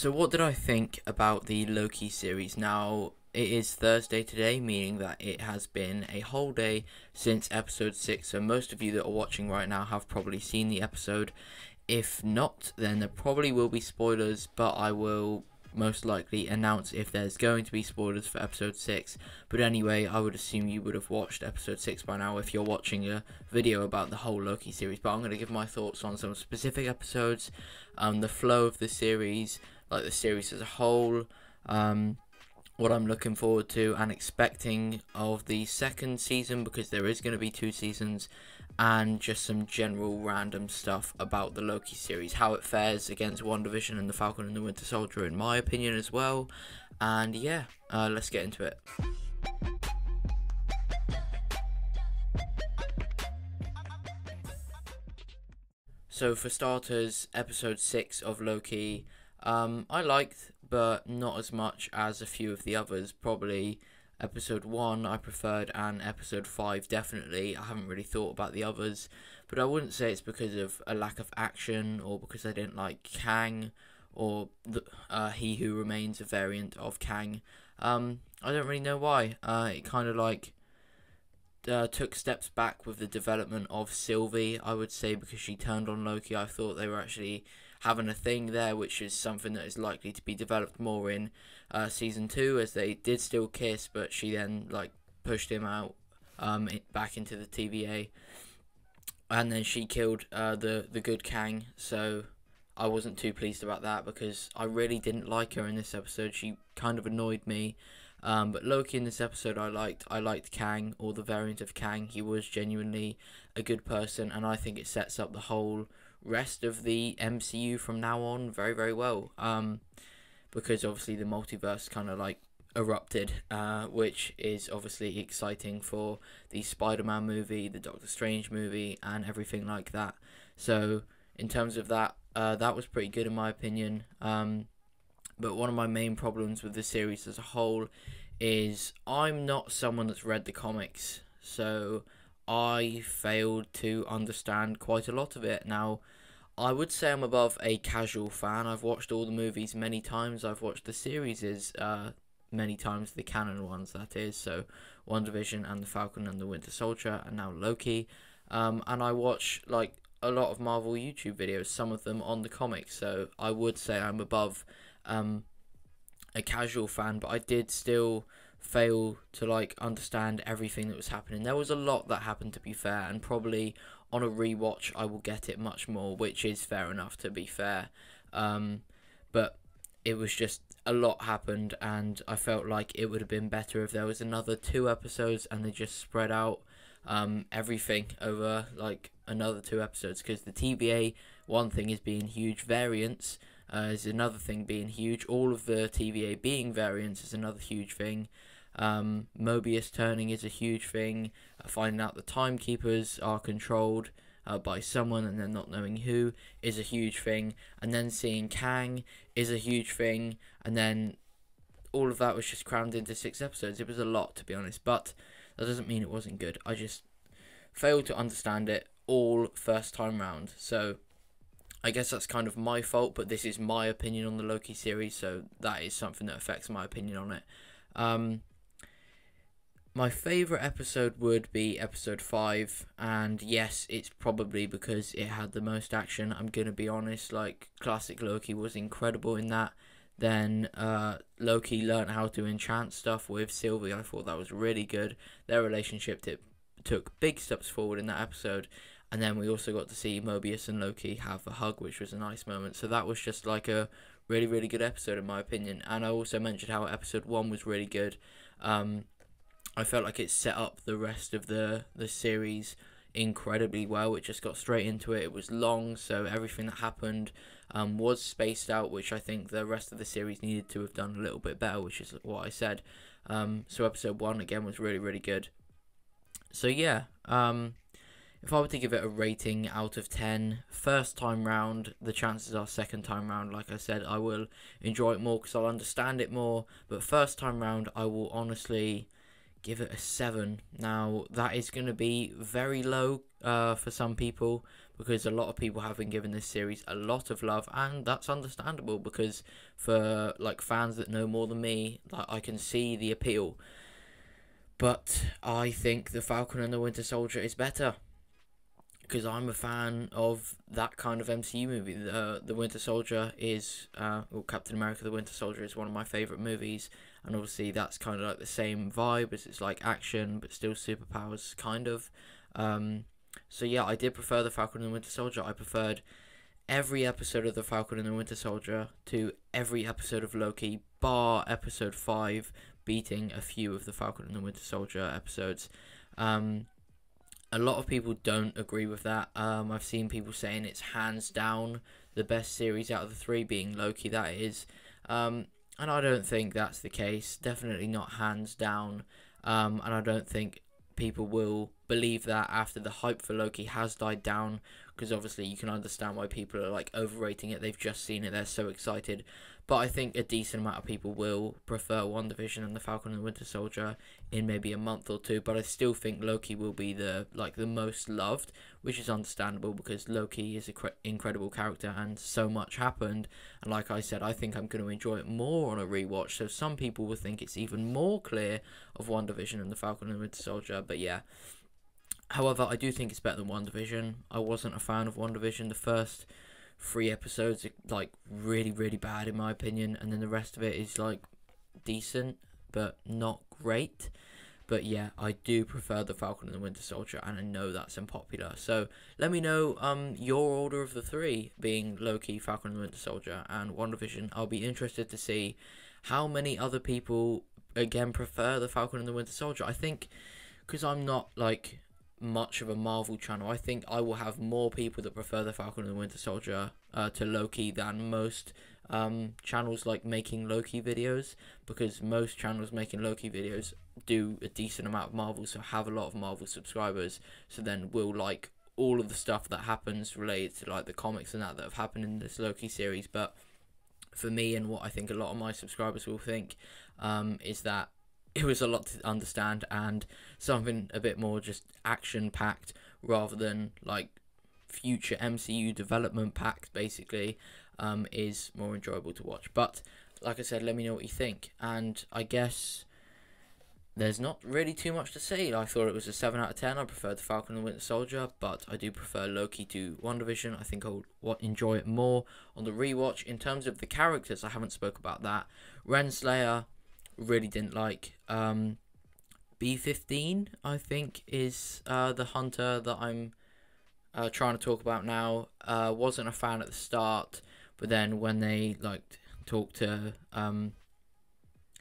So, what did I think about the Loki series? Now, it is Thursday today, meaning that it has been a whole day since episode 6. So, most of you that are watching right now have probably seen the episode. If not, then there probably will be spoilers, but I will most likely announce if there's going to be spoilers for episode 6. But anyway, I would assume you would have watched episode 6 by now if you're watching a video about the whole Loki series. But I'm going to give my thoughts on some specific episodes, um, the flow of the series, like the series as a whole, um, what I'm looking forward to and expecting of the second season because there is going to be two seasons, and just some general random stuff about the Loki series, how it fares against WandaVision and the Falcon and the Winter Soldier, in my opinion, as well. And yeah, uh, let's get into it. So, for starters, episode 6 of Loki um, I liked, but not as much as a few of the others. Probably episode 1 I preferred, and episode 5 definitely. I haven't really thought about the others, but I wouldn't say it's because of a lack of action or because I didn't like Kang or the, uh, He Who Remains, a variant of Kang. Um, I don't really know why. Uh, it kind of like. Uh, took steps back with the development of Sylvie, I would say, because she turned on Loki. I thought they were actually having a thing there, which is something that is likely to be developed more in uh, season two, as they did still kiss, but she then like pushed him out um, back into the TVA, and then she killed uh, the the good Kang. So I wasn't too pleased about that because I really didn't like her in this episode. She kind of annoyed me. Um, but Loki in this episode, I liked. I liked Kang or the variant of Kang. He was genuinely a good person, and I think it sets up the whole rest of the MCU from now on very very well. Um, because obviously the multiverse kind of like erupted, uh, which is obviously exciting for the Spider-Man movie, the Doctor Strange movie, and everything like that. So in terms of that, uh, that was pretty good in my opinion. Um, but one of my main problems with the series as a whole is I'm not someone that's read the comics, so I failed to understand quite a lot of it. Now, I would say I'm above a casual fan. I've watched all the movies many times. I've watched the series uh, many times, the canon ones, that is. So, WandaVision and The Falcon and the Winter Soldier, and now Loki. Um, and I watch like a lot of Marvel YouTube videos, some of them on the comics. So, I would say I'm above um, a casual fan, but I did still fail to like understand everything that was happening. There was a lot that happened to be fair, and probably on a rewatch I will get it much more, which is fair enough to be fair. Um, but it was just a lot happened, and I felt like it would have been better if there was another two episodes and they just spread out um, everything over like another two episodes. Because the TVA one thing is being huge variants. Uh, is another thing being huge. All of the TVA being variants is another huge thing. Um, Mobius turning is a huge thing. Uh, finding out the timekeepers are controlled uh, by someone and then not knowing who is a huge thing. And then seeing Kang is a huge thing. And then all of that was just crammed into six episodes. It was a lot, to be honest. But that doesn't mean it wasn't good. I just failed to understand it all first time round. So I guess that's kind of my fault, but this is my opinion on the Loki series, so that is something that affects my opinion on it. Um, my favourite episode would be episode 5, and yes, it's probably because it had the most action. I'm gonna be honest, like, classic Loki was incredible in that. Then uh, Loki learned how to enchant stuff with Sylvie. I thought that was really good. Their relationship took big steps forward in that episode. And then we also got to see Mobius and Loki have a hug, which was a nice moment. So that was just like a really, really good episode, in my opinion. And I also mentioned how episode one was really good. Um, I felt like it set up the rest of the the series incredibly well. It just got straight into it. It was long, so everything that happened um, was spaced out, which I think the rest of the series needed to have done a little bit better, which is what I said. Um, so episode one again was really really good. So yeah, um, if I were to give it a rating out of 10, first time round, the chances are second time round, like I said, I will enjoy it more because I'll understand it more. But first time round, I will honestly give it a 7. Now, that is going to be very low uh, for some people because a lot of people have been giving this series a lot of love, and that's understandable because for like fans that know more than me, like I can see the appeal. But I think the Falcon and the Winter Soldier is better because I'm a fan of that kind of MCU movie. The The Winter Soldier is, uh, well, Captain America: The Winter Soldier is one of my favorite movies, and obviously that's kind of like the same vibe as it's like action but still superpowers, kind of. Um, so yeah, I did prefer the Falcon and the Winter Soldier. I preferred every episode of the Falcon and the Winter Soldier to every episode of Loki, bar episode five, beating a few of the Falcon and the Winter Soldier episodes. Um, a lot of people don't agree with that. Um, I've seen people saying it's hands down the best series out of the three, being Loki. That is, um, and I don't think that's the case. Definitely not hands down. Um, and I don't think people will believe that after the hype for Loki has died down, because obviously you can understand why people are like overrating it. They've just seen it, they're so excited. But I think a decent amount of people will prefer WandaVision and the Falcon and the Winter Soldier in maybe a month or two. But I still think Loki will be the like the most loved, which is understandable because Loki is an cre- incredible character and so much happened. And like I said, I think I'm going to enjoy it more on a rewatch. So some people will think it's even more clear of WandaVision and the Falcon and the Winter Soldier. But yeah. However, I do think it's better than WandaVision. I wasn't a fan of WandaVision. The first three episodes are like really really bad in my opinion and then the rest of it is like decent but not great. But yeah i do prefer the falcon and the winter soldier and i know that's unpopular. So let me know um your order of the three being loki falcon and the winter soldier and WandaVision. I'll be interested to see how many other people again prefer the falcon and the winter soldier. I think because i'm not like much of a Marvel channel. I think I will have more people that prefer the Falcon and the Winter Soldier uh, to Loki than most um, channels like making Loki videos because most channels making Loki videos do a decent amount of Marvel, so have a lot of Marvel subscribers. So then will like all of the stuff that happens related to like the comics and that that have happened in this Loki series. But for me and what I think a lot of my subscribers will think um, is that it was a lot to understand and something a bit more just action packed rather than like future MCU development packed basically um, is more enjoyable to watch. But like I said, let me know what you think. And I guess there's not really too much to say. I thought it was a 7 out of 10. I preferred The Falcon and the Winter Soldier, but I do prefer Loki to WandaVision. I think I'll enjoy it more on the rewatch. In terms of the characters, I haven't spoke about that. Renslayer, really didn't like. Um, B15, I think, is uh, the hunter that I'm uh, trying to talk about now. Uh, wasn't a fan at the start, but then when they like talked to um,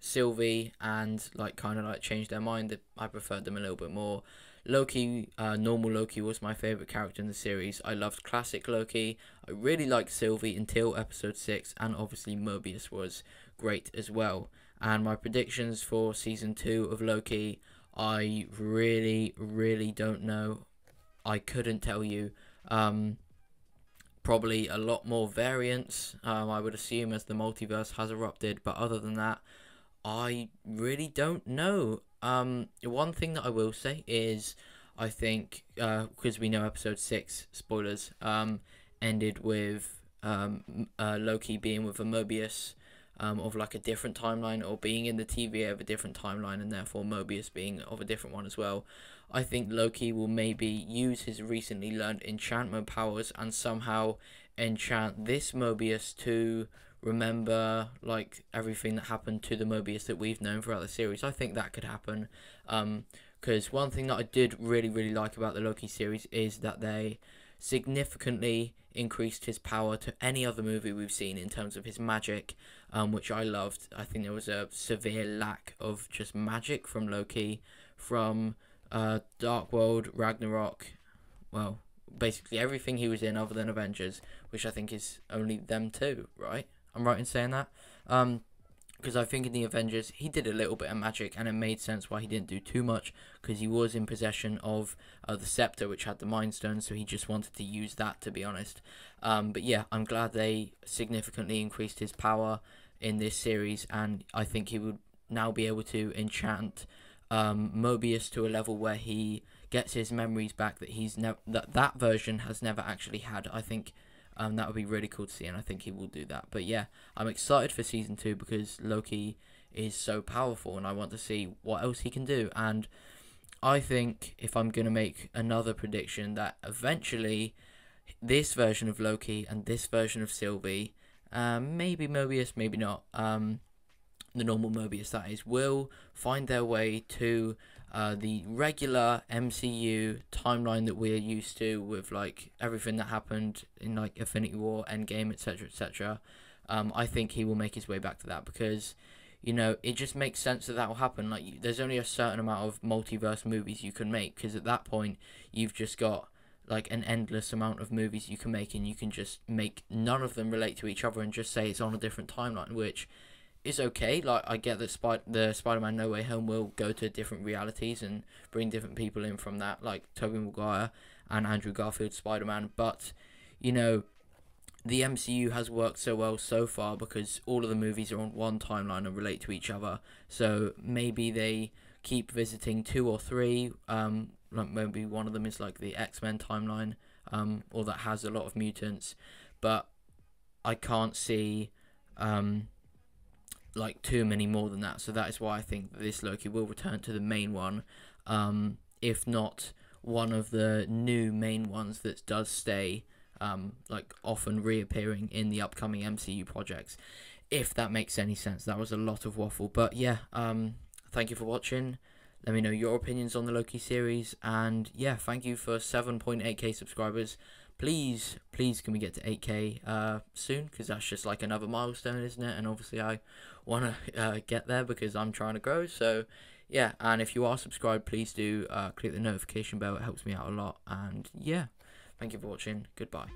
Sylvie and like kind of like changed their mind, I preferred them a little bit more. Loki, uh, normal Loki was my favorite character in the series. I loved classic Loki. I really liked Sylvie until episode six, and obviously Mobius was great as well. And my predictions for season two of Loki, I really, really don't know. I couldn't tell you. Um, probably a lot more variants, um, I would assume, as the multiverse has erupted. But other than that, I really don't know. Um, one thing that I will say is, I think, because uh, we know episode six, spoilers, um, ended with um, uh, Loki being with a Mobius um, of like a different timeline or being in the TVA of a different timeline and therefore Mobius being of a different one as well. I think Loki will maybe use his recently learned enchantment powers and somehow enchant this Mobius to remember like everything that happened to the Mobius that we've known throughout the series. I think that could happen. Um, because one thing that I did really really like about the Loki series is that they significantly increased his power to any other movie we've seen in terms of his magic, um, which I loved. I think there was a severe lack of just magic from Loki, from uh, Dark World, Ragnarok, well, basically everything he was in other than Avengers, which I think is only them two, right? I'm right in saying that. Um, because I think in the Avengers he did a little bit of magic and it made sense why he didn't do too much because he was in possession of uh, the scepter which had the Mind Stone so he just wanted to use that to be honest. Um, but yeah, I'm glad they significantly increased his power in this series and I think he would now be able to enchant um, Mobius to a level where he gets his memories back that he's never that that version has never actually had. I think um, that would be really cool to see, and I think he will do that. But yeah, I'm excited for season two because Loki is so powerful, and I want to see what else he can do. And I think if I'm gonna make another prediction, that eventually this version of Loki and this version of Sylvie, um, maybe Mobius, maybe not, um, the normal Mobius that is, will find their way to uh, the regular MCU timeline that we're used to with like everything that happened in like Infinity War, Endgame, etc., etc. Um, I think he will make his way back to that because you know it just makes sense that that will happen. Like there's only a certain amount of multiverse movies you can make because at that point you've just got like an endless amount of movies you can make and you can just make none of them relate to each other and just say it's on a different timeline which is okay like i get that the spider-man no way home will go to different realities and bring different people in from that like tobey maguire and andrew garfield spider-man but you know the mcu has worked so well so far because all of the movies are on one timeline and relate to each other. So maybe they keep visiting two or three um, like maybe one of them is like the X Men timeline, um, or that has a lot of mutants, but I can't see um, like too many more than that. So that is why I think this Loki will return to the main one, um, if not one of the new main ones that does stay, um, like often reappearing in the upcoming MCU projects. If that makes any sense, that was a lot of waffle, but yeah. Um, thank you for watching. Let me know your opinions on the Loki series. And yeah, thank you for 7.8k subscribers. Please, please, can we get to 8k uh, soon? Because that's just like another milestone, isn't it? And obviously, I want to uh, get there because I'm trying to grow. So yeah, and if you are subscribed, please do uh, click the notification bell. It helps me out a lot. And yeah, thank you for watching. Goodbye.